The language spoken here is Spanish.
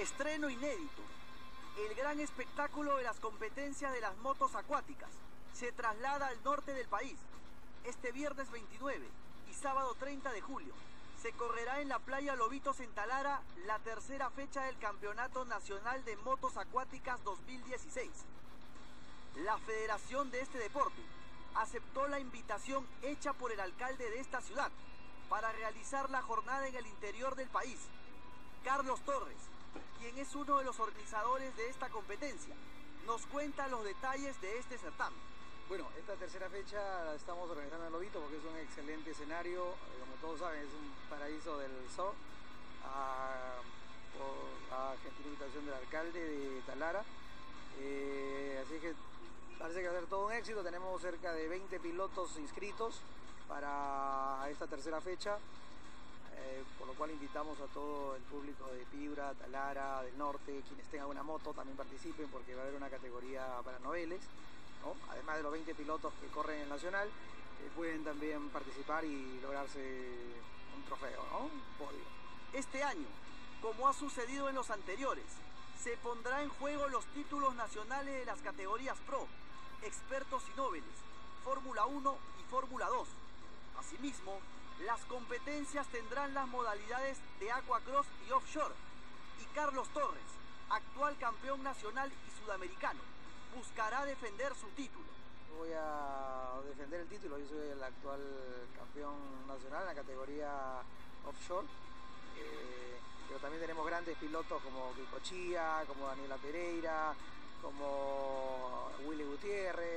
Estreno inédito. El gran espectáculo de las competencias de las motos acuáticas se traslada al norte del país. Este viernes 29 y sábado 30 de julio se correrá en la playa Lobitos en Talara la tercera fecha del Campeonato Nacional de Motos Acuáticas 2016. La federación de este deporte aceptó la invitación hecha por el alcalde de esta ciudad para realizar la jornada en el interior del país. Carlos Torres, quien es uno de los organizadores de esta competencia, nos cuenta los detalles de este certamen. Bueno, esta tercera fecha la estamos organizando en Lobito porque es un excelente escenario, como todos saben es un paraíso del zoo, a, por la gentil invitación del alcalde de Talara. Eh, así que parece que va a ser todo un éxito, tenemos cerca de 20 pilotos inscritos para esta tercera fecha. Eh, invitamos a todo el público de Piura, Talara, del norte, quienes tengan una moto también participen porque va a haber una categoría para noveles, además de los 20 pilotos que corren en Nacional, eh, pueden también participar y lograrse un trofeo, un podio. Este año, como ha sucedido en los anteriores, se pondrá en juego los títulos nacionales de las categorías Pro, Expertos y Noveles, Fórmula 1 y Fórmula 2. Asimismo, las competencias tendrán las modalidades de aquacross y offshore. Y Carlos Torres, actual campeón nacional y sudamericano, buscará defender su título. Voy a defender el título, yo soy el actual campeón nacional en la categoría offshore. Eh, pero también tenemos grandes pilotos como Kiko Chía, como Daniela Pereira, como Willy Gutiérrez.